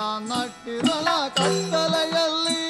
ನಟ್ಟಿರಲ ಕತ್ತಲೆಯಲ್ಲಿ.